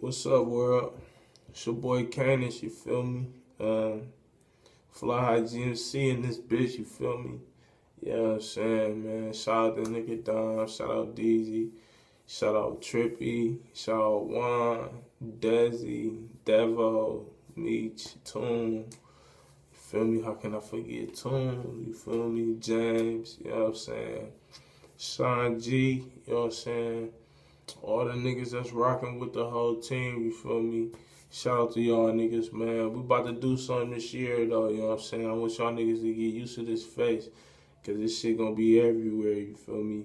What's up, world? It's your boy Kanis, you feel me? Um, Fly High GMC in this bitch, you feel me? Yeah, you know what I'm saying, man. Shout out to nigga Dom, shout out Deezy, shout out Trippy, shout out Juan, Desi, Devo, Meech, Toon. You feel me? How can I forget Toon? You feel me? James, you know what I'm saying? Sean G, you know what I'm saying? All the niggas that's rocking with the whole team, you feel me? Shout out to y'all niggas, man. We about to do something this year, though, you know what I'm saying? I want y'all niggas to get used to this face, because this shit gonna be everywhere, you feel me?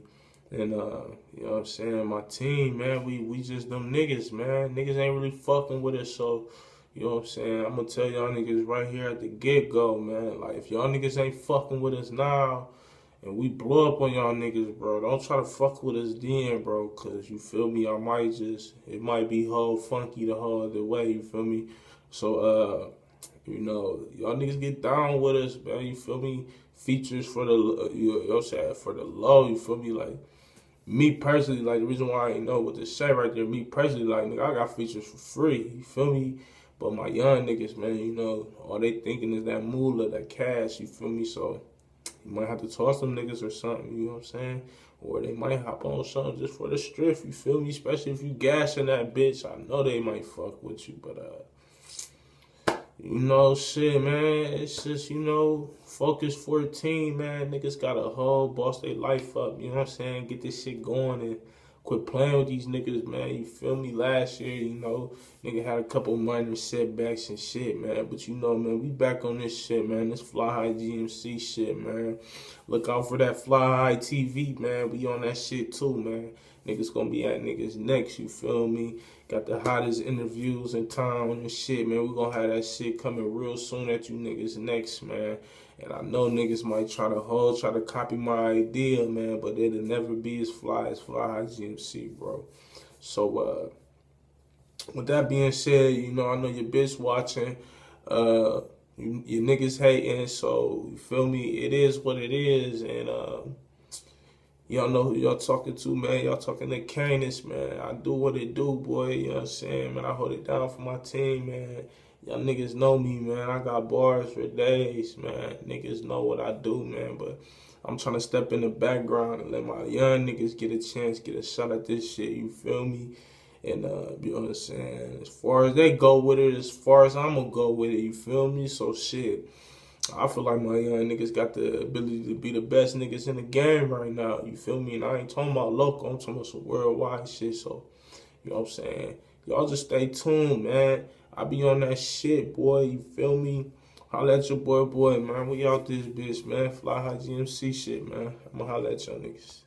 And, uh, you know what I'm saying? My team, man, we, we just them niggas, man. Niggas ain't really fucking with us, so, you know what I'm saying? I'm gonna tell y'all niggas right here at the get-go, man. Like, if y'all niggas ain't fucking with us now, and we blow up on y'all niggas, bro. Don't try to fuck with us then, bro, cause you feel me, I might just it might be whole funky the whole other way, you feel me? So uh you know, y'all niggas get down with us, man, you feel me? Features for the you know for the low, you feel me? Like me personally, like the reason why I know what to say right there, me personally, like nigga, I got features for free, you feel me? But my young niggas, man, you know, all they thinking is that moolah, that cash, you feel me? So you might have to toss them niggas or something, you know what I'm saying? Or they might hop on something just for the strip, you feel me? Especially if you gassing that bitch. I know they might fuck with you, but uh you know, shit, man. It's just, you know, focus 14, man. Niggas got a whole boss their life up, you know what I'm saying? Get this shit going and quit playing with these niggas, man. You feel me? Last year, you know, nigga had a couple minor setbacks and shit, man. But you know, man, we back on this shit, man. This Fly High GMC shit, man. Look out for that Fly High TV, man. We on that shit too, man. Niggas gonna be at niggas next, you feel me? Got the hottest interviews in town and shit, man. We gonna have that shit coming real soon at you niggas next, man. And I know niggas might try to hold, try to copy my idea, man, but it'll never be as fly as Fly High GMC, bro. So, uh, with that being said, you know, I know your bitch watching, uh, you, your niggas hating, so you feel me? It is what it is, and, uh, Y'all know who y'all talking to, man. Y'all talking to Kanis, man. I do what it do, boy. You know what I'm saying, man. I hold it down for my team, man. Y'all niggas know me, man. I got bars for days, man. Niggas know what I do, man. But I'm trying to step in the background and let my young niggas get a chance, get a shot at this shit. You feel me? And uh, you know what I'm saying? As far as they go with it, as far as I'm gonna go with it, you feel me? So shit. I feel like my young niggas got the ability to be the best niggas in the game right now. You feel me? And I ain't talking about local, I'm talking about some worldwide shit. So, you know what I'm saying? Y'all just stay tuned, man. I be on that shit, boy. You feel me? Holla at your boy, boy, man. We out this bitch, man. Fly High GMC shit, man. I'ma holla at y'all niggas.